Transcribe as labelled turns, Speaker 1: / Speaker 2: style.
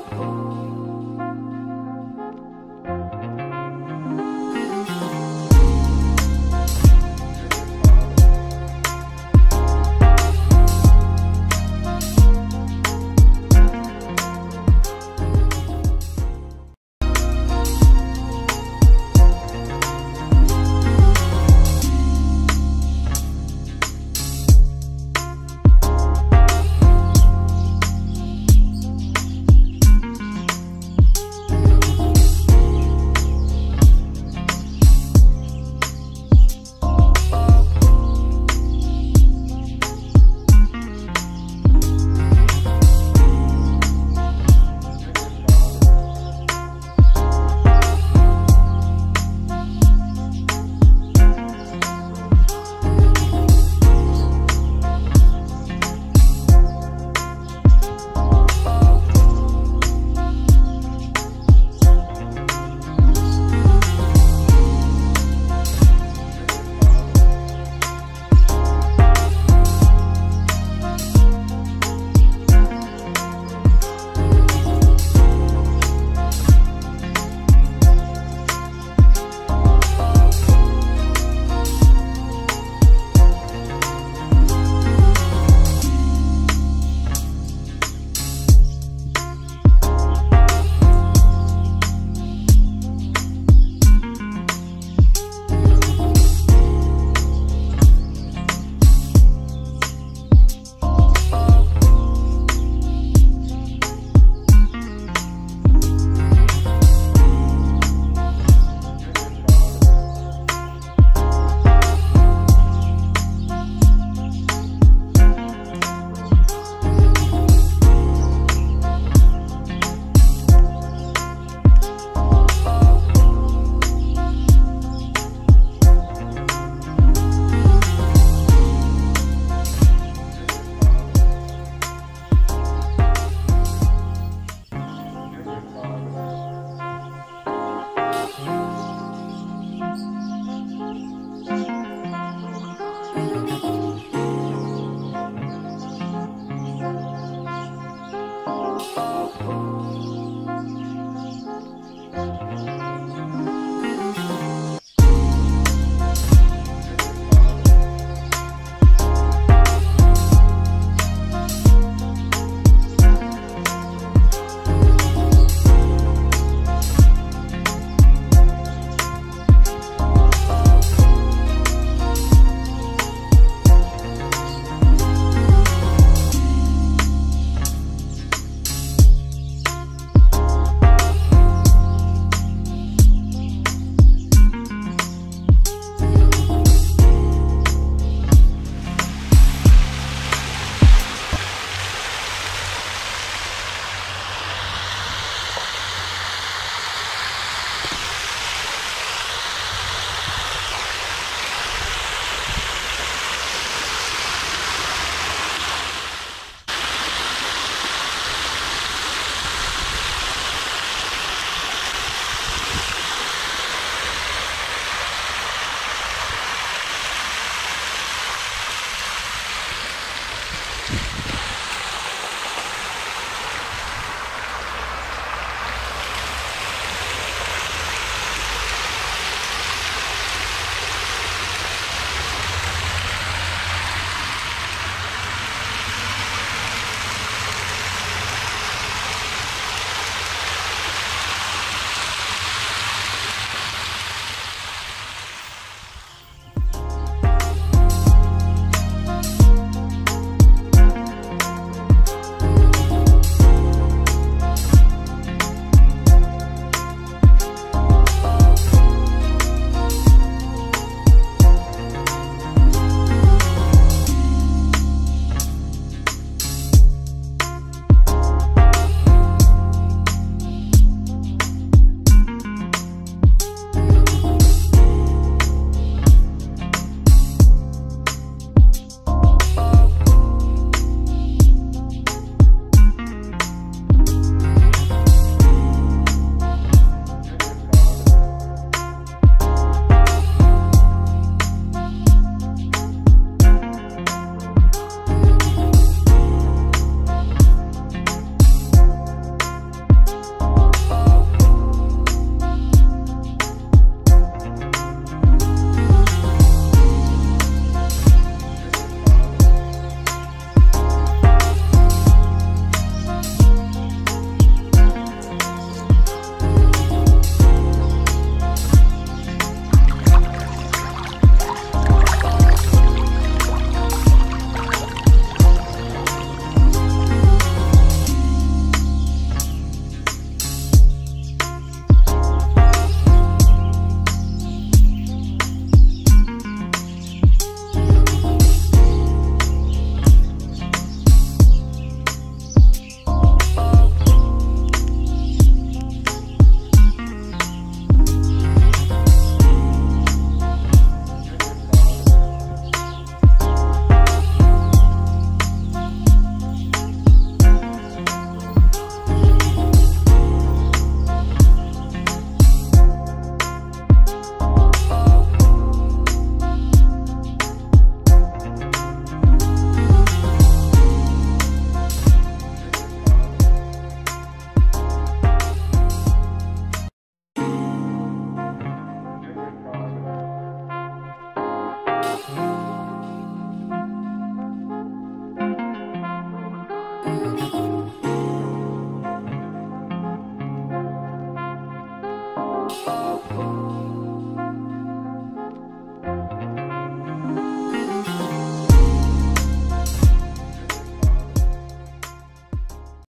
Speaker 1: Oh.